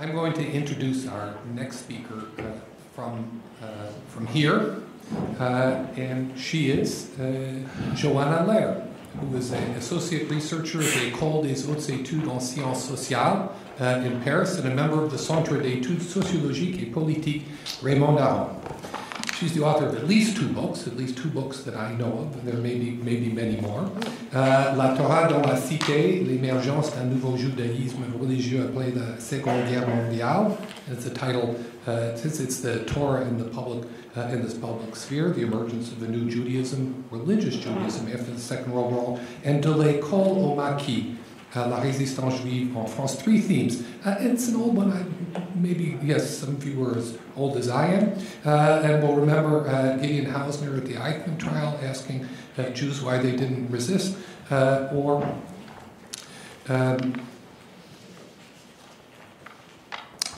I'm going to introduce our next speaker uh, from, uh, from here, uh, and she is uh, Johanna Lehr, who is an associate researcher at the École des Hautes Études en Sciences Sociales uh, in Paris and a member of the Centre d'études sociologiques et politiques Raymond Aron. She's the author of at least two books, at least two books that I know of, and there may be, maybe many more. Uh, la Torah dans la cité, l'émergence d'un nouveau judaïsme religieux après la Seconde Guerre mondiale. It's a title, uh, it's, it's the Torah in the public, uh, in this public sphere, the emergence of a new Judaism, religious Judaism after the Second World War, and de l'école au maquis, uh, La Résistance Juive en France. Three themes. Uh, it's an old one. I, maybe, yes, some of you are as old as I am. Uh, and will remember uh, Gideon Hausner at the Eichmann trial asking uh, Jews why they didn't resist. Or um,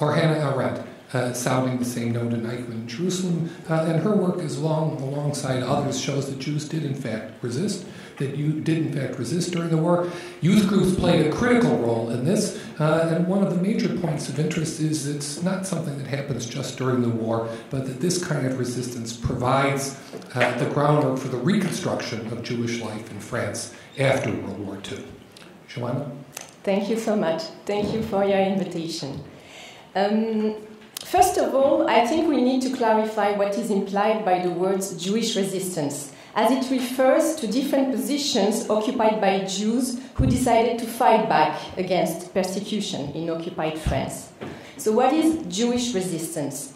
or Hannah Arendt. Uh, sounding the same note in Eichmann in Jerusalem, uh, and her work is long alongside others shows that Jews did in fact resist, that you did in fact resist during the war. Youth groups played a critical role in this, uh, and one of the major points of interest is it's not something that happens just during the war, but that this kind of resistance provides uh, the groundwork for the reconstruction of Jewish life in France after World War II. Johanna? Thank you so much. Thank you for your invitation. Um, first of all, I think we need to clarify what is implied by the words Jewish resistance, as it refers to different positions occupied by Jews who decided to fight back against persecution in occupied France. So, what is Jewish resistance?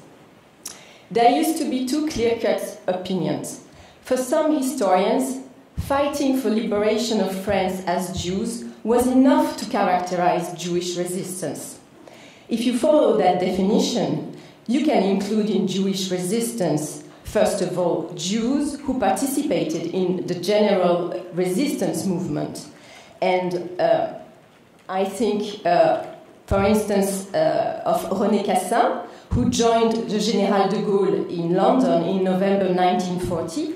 There used to be two clear cut opinions. For some historians, fighting for liberation of France as Jews was enough to characterize Jewish resistance. If you follow that definition, you can include in Jewish resistance, first of all, Jews who participated in the general resistance movement. And uh, I think, uh, for instance, uh, of René Cassin, who joined the Général de Gaulle in London in November 1940.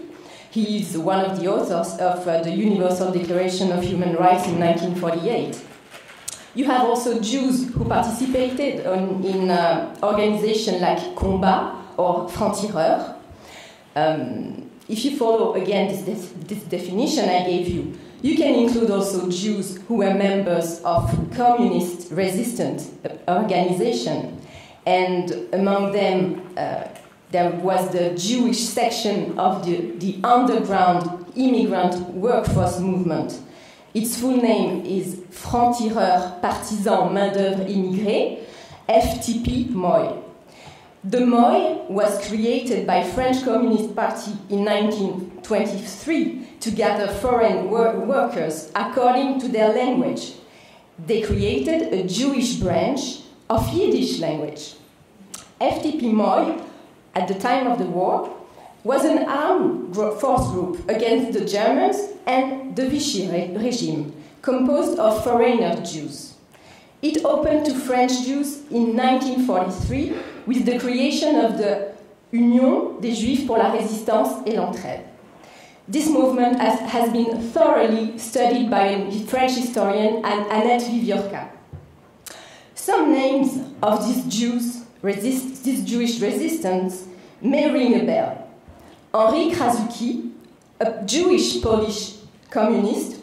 He is one of the authors of uh, the Universal Declaration of Human Rights in 1948. You have also Jews who participated on, in uh, organizations like Combat or Franc-Tireur. Um, if you follow again this, this, definition I gave you, you can include also Jews who were members of communist resistance organization, and among them uh, there was the Jewish section of the, the underground immigrant workforce movement its full name is Franc-Tireur Partisan Main-d'œuvre Immigrée, FTP MOI. The MOI was created by French Communist Party in 1923 to gather foreign wor workers according to their language. They created a Jewish branch of Yiddish language. FTP MOI, at the time of the war, was an armed force group against the Germans and the Vichy re regime, composed of foreigner Jews. It opened to French Jews in 1943 with the creation of the Union des Juifs pour la Résistance et l'Entraide. This movement has, has, been thoroughly studied by a French historian Annette Wieviorka. Some names of these Jews, resist, this Jewish resistance, may ring a bell. Henri Krasucki, a Jewish Polish communist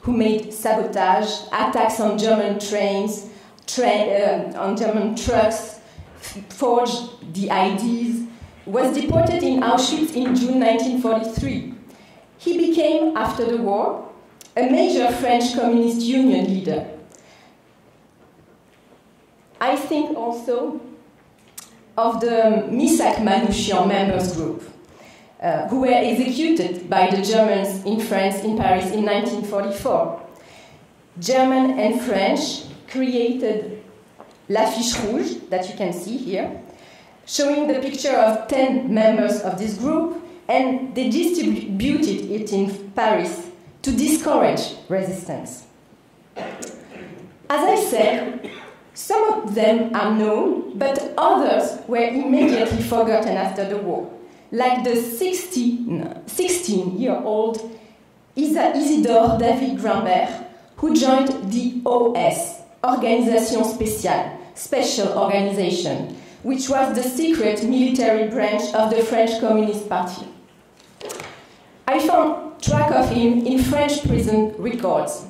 who made sabotage, attacks on German trains, tra uh, on German trucks, forged the IDs, was deported in Auschwitz in June 1943. He became, after the war, a major French Communist Union leader. I think also of the Misak Manouchian members group uh, who were executed by the Germans in France, in Paris, in 1944. German and French created l'affiche rouge that you can see here, showing the picture of 10 members of this group, and they distributed it in Paris to discourage resistance. As I said, some of them are known, but others were immediately forgotten after the war like the 16 year old Isidore David Grimbert, who joined the OS, Organisation Spéciale, Special Organization, which was the secret military branch of the French Communist Party. I found track of him in French prison records.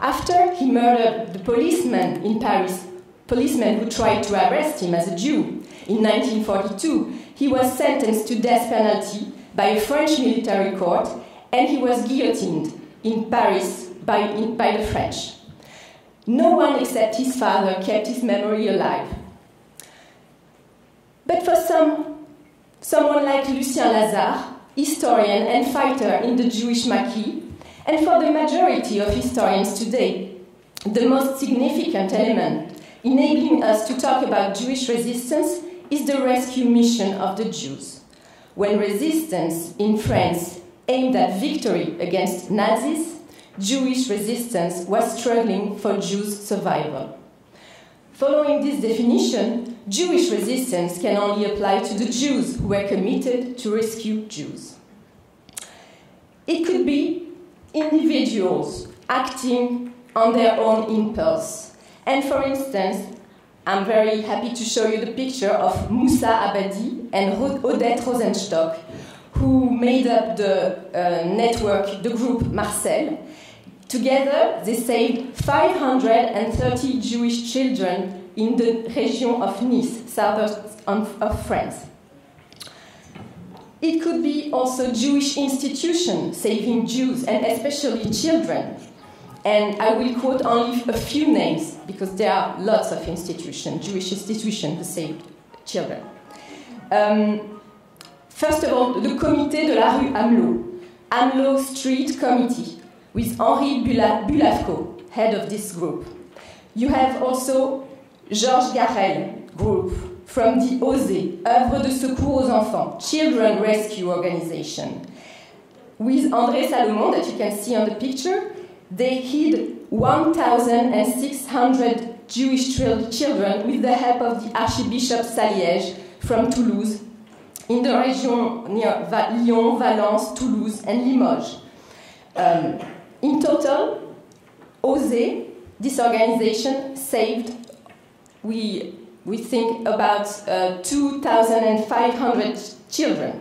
After he murdered the policeman in Paris, policeman who tried to arrest him as a Jew in 1942, he was sentenced to death penalty by a French military court and he was guillotined in Paris by, in, by the French. No one except his father kept his memory alive. But for some, someone like Lucien Lazare, historian and fighter in the Jewish Maquis, and for the majority of historians today, the most significant element enabling us to talk about Jewish resistance is the rescue mission of the Jews. When resistance in France aimed at victory against Nazis, Jewish resistance was struggling for Jews' survival. Following this definition, Jewish resistance can only apply to the Jews who were committed to rescue Jews. It could be individuals acting on their own impulse. And for instance, I'm very happy to show you the picture of Moussa Abadi and Odette Rosenstock, who made up the uh, network, the group Marcel. Together, they saved 530 Jewish children in the region of Nice, south of, France. It could be also Jewish institutions saving Jews and especially children. And I will quote only a few names because there are lots of institutions, Jewish institutions who saved children. Um, first of all, the Comité de la rue Amelot, Amelot Street Committee, with Henri Bulawko, head of this group. You have also Georges Garel group from the OSE, Œuvre de Secours aux Enfants, Children Rescue Organization. With André Salomon, that you can see on the picture, they hid 1,600 Jewish children with the help of the Archbishop Saliège from Toulouse, in the region near Lyon, Valence, Toulouse, and Limoges. Um, in total, OSE, this organization, saved, we, we think, about uh, 2,500 children.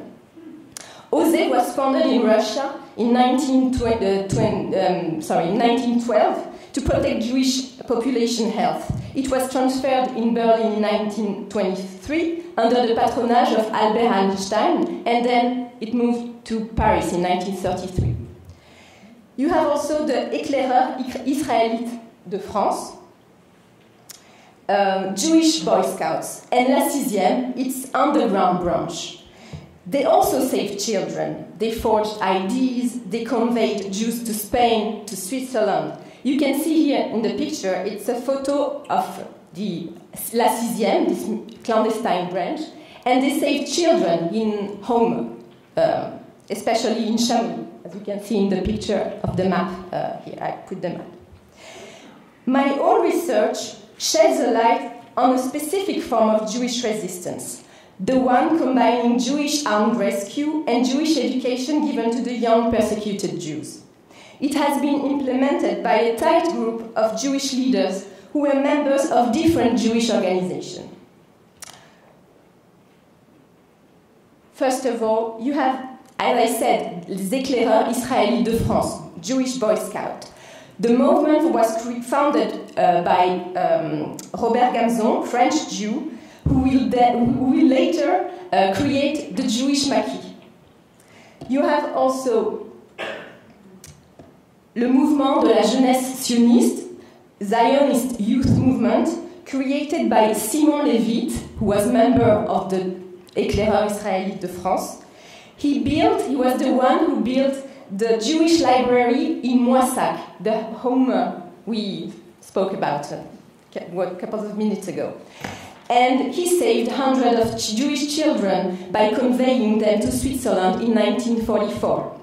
OSE was founded in Russia in 1920, uh, um, sorry, 1912 to protect Jewish population health. It was transferred in Berlin in 1923 under the patronage of Albert Einstein, and then it moved to Paris in 1933. You have also the Éclaireurs Israélites de France, um, Jewish Boy Scouts, and La Sixième, its underground branch. They also saved children. They forged IDs, they conveyed Jews to Spain, to Switzerland. You can see here in the picture, it's a photo of the La Sixième, this clandestine branch, and they saved children in home, uh, especially in Chamonix, as you can see in the picture of the map. Uh, here, I put the map. My own research sheds a light on a specific form of Jewish resistance the one combining Jewish armed rescue and Jewish education given to the young persecuted Jews. It has been implemented by a tight group of Jewish leaders who were members of different Jewish organizations. First of all, you have, as I said, les éclaireurs israélites de France, Jewish Boy Scout. The movement was founded uh, by um, Robert Gamzon, French Jew, who will, who will later uh, create the Jewish Maquis. You have also le mouvement de la jeunesse sioniste, Zionist Youth Movement, created by Simon Levitte, who was member of the Éclaireurs Israélites de France. He built, he was the one who built the Jewish library in Moissac, the home we spoke about uh, a couple of minutes ago and he saved hundreds of Jewish children by conveying them to Switzerland in 1944.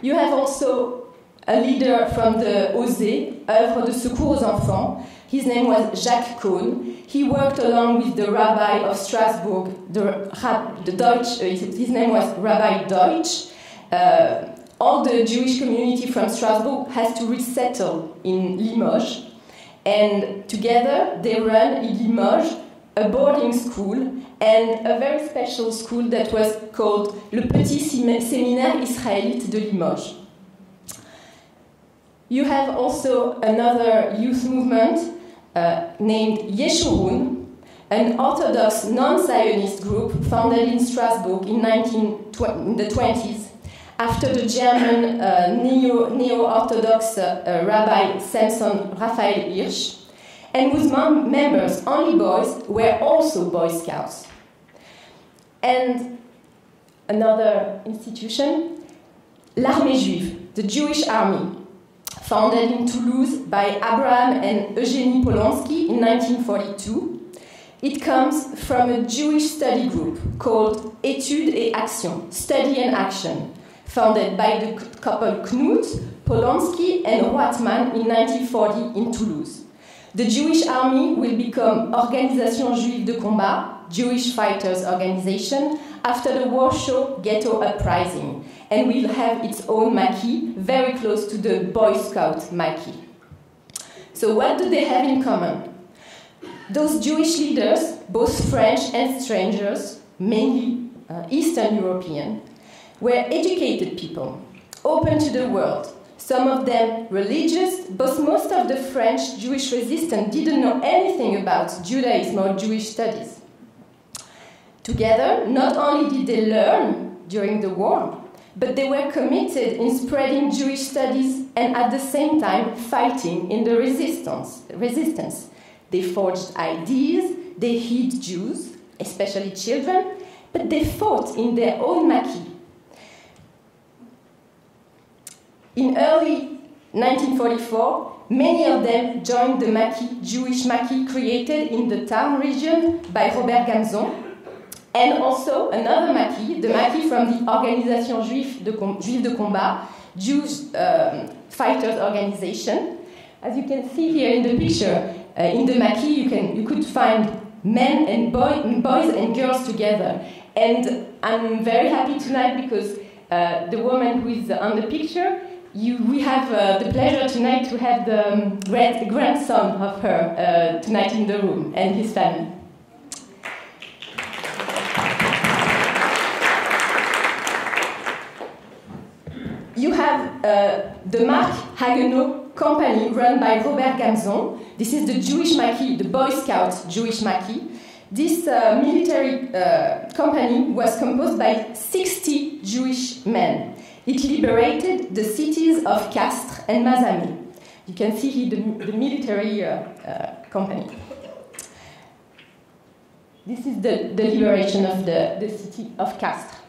You have also a leader from the OSE, Œuvre de Secours aux Enfants. His name was Jacques Cohn. He worked along with the rabbi of Strasbourg, the, the Deutsch, uh, his name was Rabbi Deutsch. Uh, all the Jewish community from Strasbourg has to resettle in Limoges And together they run Limoges a boarding school and a very special school that was called Le Petit Séminaire Israélite de Limoges. You have also another youth movement uh, named Yeshurun, an Orthodox non-Zionist group founded in Strasbourg in, 19, in the 20s after the German uh, neo-Orthodox uh, Rabbi Samson Raphael Hirsch, and whose members, only boys, were also Boy Scouts. And another institution, l'Armée Juive, the Jewish Army, founded in Toulouse by Abraham and Eugenie Polonsky in 1942. It comes from a Jewish study group called Études et Action, Study and Action, founded by the couple Knout, Polonsky, and Roitman in 1940 in Toulouse. The Jewish Army will become Organisation Juive de Combat, Jewish Fighters Organization, after the Warsaw Ghetto Uprising, and will have its own maquis very close to the Boy Scout maquis. So, what do they have in common? Those Jewish leaders, both French and strangers, mainly uh, Eastern European, were educated people, open to the world, some of them religious, but most of the French Jewish resistance didn't know anything about Judaism or Jewish studies. Together, not only did they learn during the war, but they were committed in spreading Jewish studies and at the same time fighting in the resistance. resistance. They forged ideas, they hid Jews, especially children, but they fought in their own maquis In early 1944, many of them joined the maquis, Jewish maquis created in the Tarn region by Robert Gamzon, and also another maquis, the maquis from the Organisation Juive de, Juive de Combat, Jewish um, Fighters Organization. As you can see here in the picture, uh, in the maquis you, can, you could find men and boy, boys and girls together. And I'm very happy tonight because uh, the woman who is on the picture you, we have uh, the pleasure tonight to have the um, grand, grandson of her uh, tonight in the room and his family. You have uh, the Marc Haguenau company run by Robert Gamzon. This is the Jewish Maquis, the Boy Scout Jewish Maquis. This uh, military uh, company was composed by 60 Jewish men. It liberated the cities of Castres and Mazamet. You can see here the, the military uh, uh, company. This is the, the liberation of the, the city of Castres.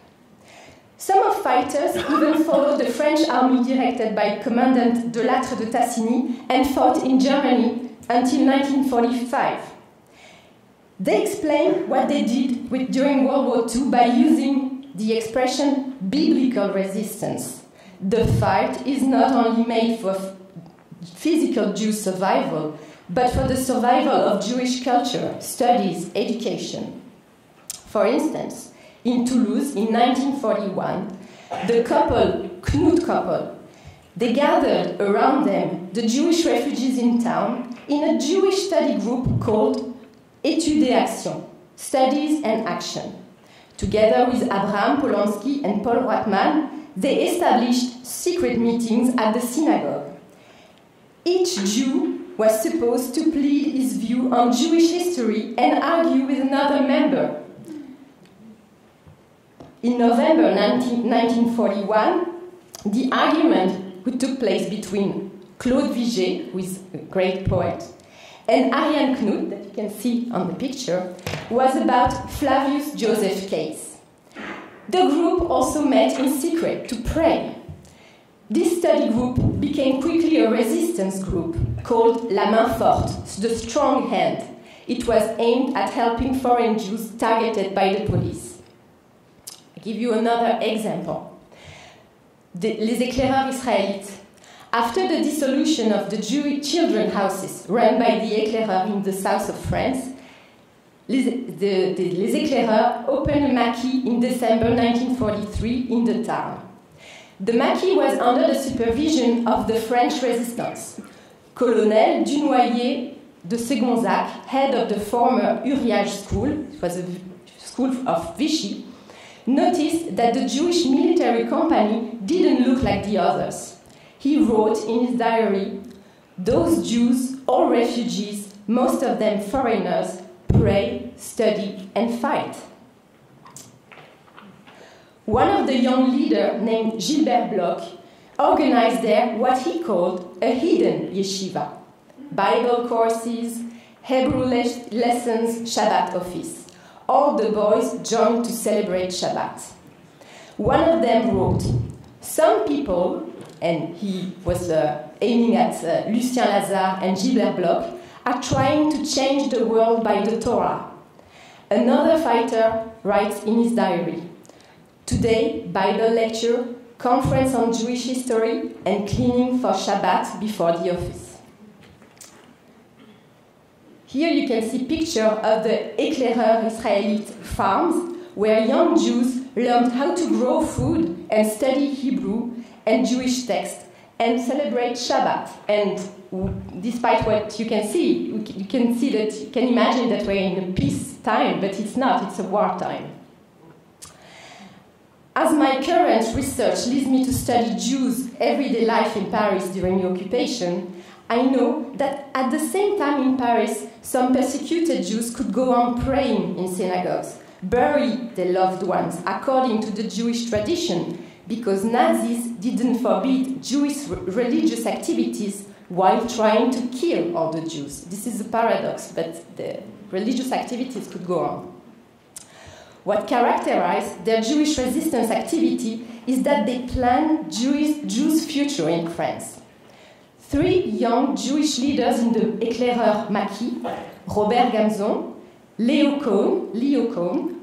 Some of fighters even followed the French army directed by Commandant de Lattre de Tassigny and fought in Germany until 1945. They explain what they did with, during World War II by using the expression biblical resistance. The fight is not only made for physical Jew survival, but for the survival of Jewish culture, studies, education. For instance, in Toulouse in 1941, the couple, Knout couple, they gathered around them the Jewish refugees in town in a Jewish study group called Études et Action, Studies and Action. Together with Abraham Polonsky and Paul Roitman, they established secret meetings at the synagogue. Each Jew was supposed to plead his view on Jewish history and argue with another member. In November 19, 1941, the argument took place between Claude Vigée, who is a great poet, and Ariane Knout, that you can see on the picture, was about Flavius Joseph case. The group also met in secret to pray. This study group became quickly a resistance group called La Main Forte, the strong hand. It was aimed at helping foreign Jews targeted by the police. I give you another example. Les éclaireurs israélites after the dissolution of the Jewish children houses run by the Éclaireurs in the south of France, les, the, the, les Éclaireurs opened a maquis in December 1943 in the town. The maquis was under the supervision of the French resistance. Colonel Dunoyer de Segonzac, head of the former Uriage school, it was a school of Vichy, noticed that the Jewish military company didn't look like the others. He wrote in his diary, Those Jews, all refugees, most of them foreigners, pray, study, and fight. One of the young leaders, named Gilbert Bloch, organized there what he called a hidden yeshiva Bible courses, Hebrew le- lessons, Shabbat office. All the boys joined to celebrate Shabbat. One of them wrote, Some people, and he was uh, aiming at uh, Lucien Lazare and Gilbert Bloch, are trying to change the world by the Torah. Another fighter writes in his diary, Today, Bible lecture, conference on Jewish history, and cleaning for Shabbat before the office. Here you can see picture of the Éclaireur Israélite farms where young Jews learned how to grow food and study Hebrew and Jewish texts and celebrate Shabbat. And despite what you can see, you can see that you can imagine that we're in a peace time, but it's not, it's a war time. As my current research leads me to study Jews' everyday life in Paris during the occupation, I know that at the same time in Paris, some persecuted Jews could go on praying in synagogues, bury their loved ones according to the Jewish tradition, because Nazis didn't forbid Jewish religious activities while trying to kill all the Jews. This is a paradox, but the religious activities could go on. What characterized their Jewish resistance activity is that they planned Jewish, Jews' future in France. Three young Jewish leaders in the Éclaireur Maquis, Robert Gamzon, Leo Cohn, Leo Cohn,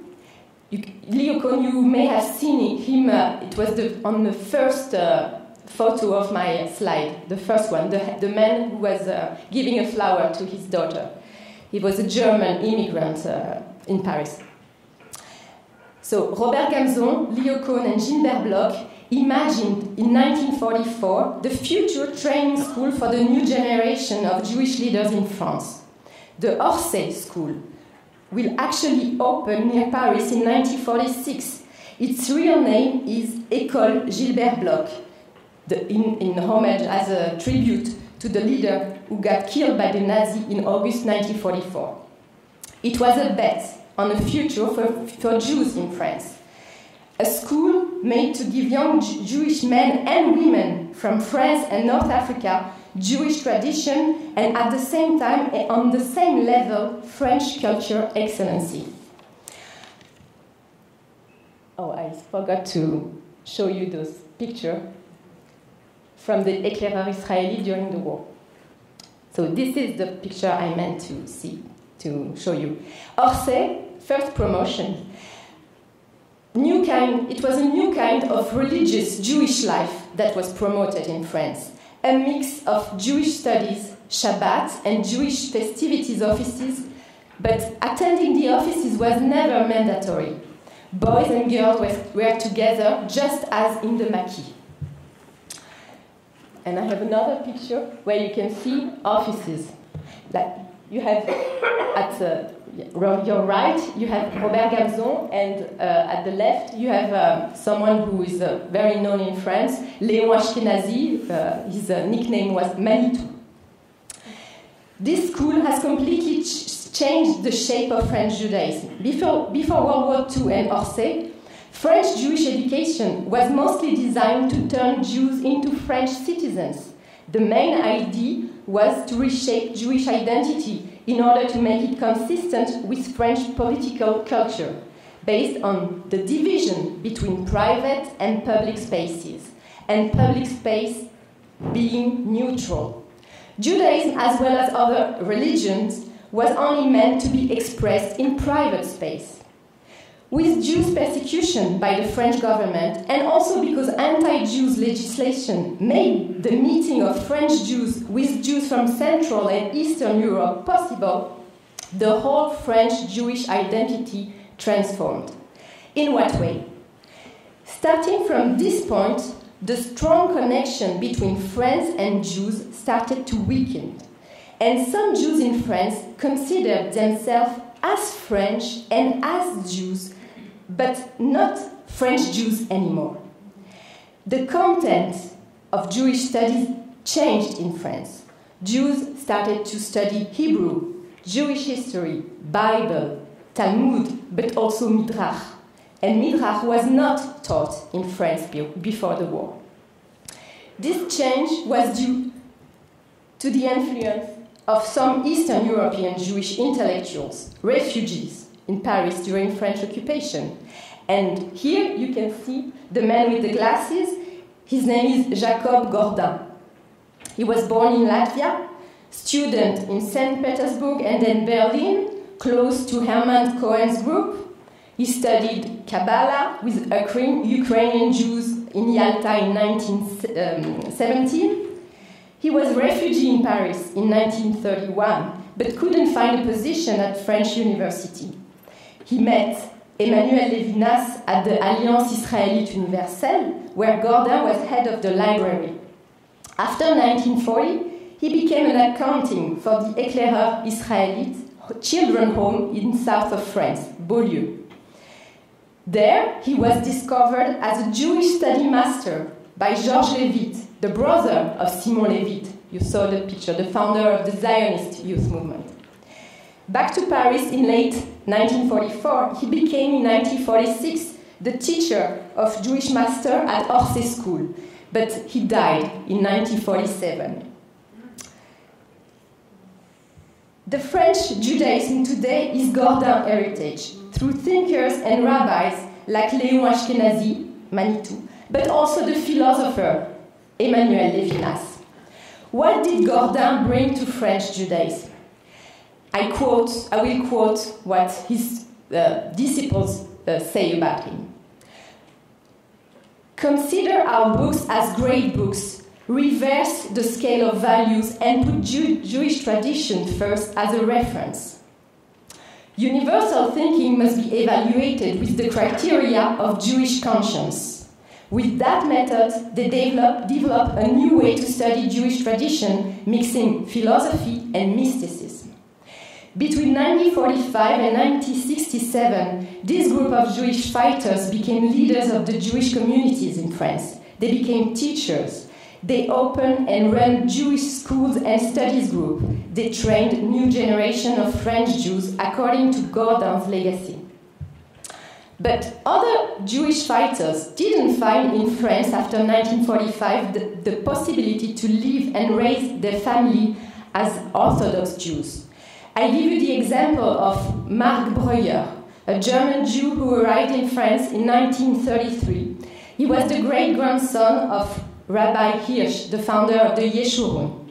you, Leo Cohn, you may have seen him, uh, it was the, on the first uh, photo of my slide, the first one, the, the man who was uh, giving a flower to his daughter. He was a German immigrant uh, in Paris. So Robert Gamzon, Leo Cohn, and Gilbert Bloch imagined in 1944 the future training school for the new generation of Jewish leaders in France. The Orsay School will actually open near Paris in 1946. Its real name is École Gilbert Bloch, the, in, in homage as a tribute to the leader who got killed by the Nazis in August 1944. It was a bet on a future for, for Jews in France. A school made to give young Jewish men and women from France and North Africa Jewish tradition and at the same time, eh, on the same level, French culture excellency. Oh, I forgot to show you those picture from the Éclaireur Israeli during the war. So this is the picture I meant to see, to show you. Orsay, first promotion. New kind, it was a new kind of religious Jewish life that was promoted in France. A mix of Jewish studies, Shabbat, and Jewish festivities offices, but attending the offices was never mandatory. Boys and girls were, together just as in the Maquis. And I have another picture where you can see offices. Like you have at uh, your right, you have Robert Gamzon, and uh, at the left, you have uh, someone who is uh, very known in France, Léon Ashkenazi. Uh, his uh, nickname was Manitou. This school has completely ch changed the shape of French Judaism. Before, before World War II and Orsay, French Jewish education was mostly designed to turn Jews into French citizens. The main idea was to reshape Jewish identity in order to make it consistent with French political culture, based on the division between private and public spaces, and public space being neutral. Judaism, as well as other religions, was only meant to be expressed in private space. With Jews' persecution by the French government, and also because anti Jews legislation made the meeting of French Jews with Jews from Central and Eastern Europe possible, the whole French Jewish identity transformed. In what way? Starting from this point, the strong connection between France and Jews started to weaken. And some Jews in France considered themselves as French and as Jews, but not French Jews anymore. The content of Jewish studies changed in France. Jews started to study Hebrew, Jewish history, Bible, Talmud, but also Midrash. And Midrash was not taught in France before the war. This change was due to the influence of some Eastern European Jewish intellectuals, refugees in Paris during French occupation. And here you can see the man with the glasses. His name is Jacob Gordin. He was born in Latvia, student in St. Petersburg and then Berlin, close to Hermann Cohen's group. He studied Kabbalah with Ukrainian Jews in Yalta in 1917. Um, he was a refugee in Paris in 1931, but couldn't find a position at French university. He met Emmanuel Levinas at the Alliance Israélite Universelle, where Gordin was head of the library. After 1940, he became an accounting for the Éclaireur Israélite children's home in south of France, Beaulieu. There, he was discovered as a Jewish study master by Georges Levitte, the brother of Simon Levitte. You saw the picture, the founder of the Zionist youth movement. Back to Paris in late 1944, he became in 1946 the teacher of Jewish master at Orsay School, but he died in 1947. The French Judaism today is Gordin heritage through thinkers and rabbis like Léon Ashkenazi, Manitou, but also the philosopher Emmanuel Levinas. What did Gordin bring to French Judaism? I quote, I will quote what his uh, disciples uh, say about him. Consider our books as great books reverse the scale of values and put Jew Jewish tradition first as a reference. Universal thinking must be evaluated with the criteria of Jewish conscience. With that method, they develop, develop a new way to study Jewish tradition, mixing philosophy and mysticism. Between 1945 and 1967, this group of Jewish fighters became leaders of the Jewish communities in France. They became teachers, they opened and ran Jewish schools and studies groups. They trained new generation of French Jews according to Gordin's legacy. But other Jewish fighters didn't find in France after 1945 the, the possibility to live and raise their family as Orthodox Jews. I give you the example of Marc Breuer, a German Jew who arrived in France in 1933. He was the great grandson of Rabbi Hirsch, the founder of the Yeshurun.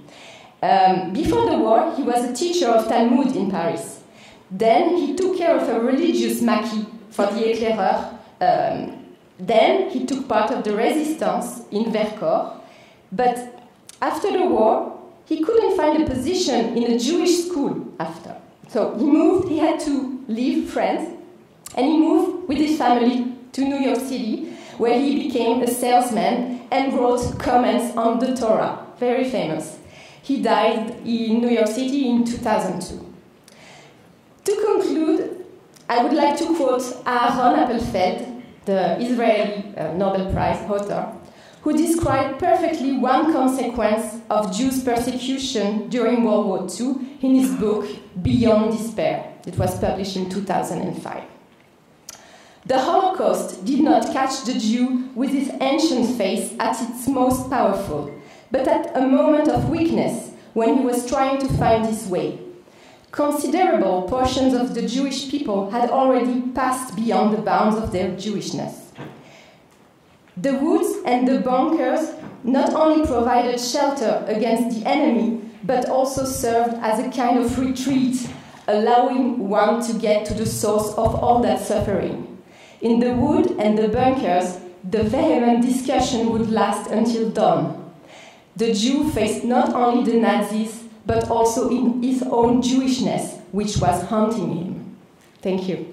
Um, before the war, he was a teacher of Talmud in Paris. Then he took care of a religious maquis for the Éclaireur. Um, then he took part of the resistance in Vercors. But after the war, he couldn't find a position in a Jewish school after. So he moved, he had to leave France, and he moved with his family to New York City, where he became a salesman and wrote comments on the Torah, very famous. He died in New York City in 2002. To conclude, I would like to quote Aaron Appelfeld, the Israeli uh, Nobel Prize author, who described perfectly one consequence of Jews' persecution during World War II in his book Beyond Despair. It was published in 2005. The Holocaust did not catch the Jew with his ancient faith at its most powerful, but at a moment of weakness when he was trying to find his way. Considerable portions of the Jewish people had already passed beyond the bounds of their Jewishness. The woods and the bunkers not only provided shelter against the enemy, but also served as a kind of retreat, allowing one to get to the source of all that suffering. In the wood and the bunkers, the vehement discussion would last until dawn. The Jew faced not only the Nazis, but also in his own Jewishness, which was haunting him. Thank you.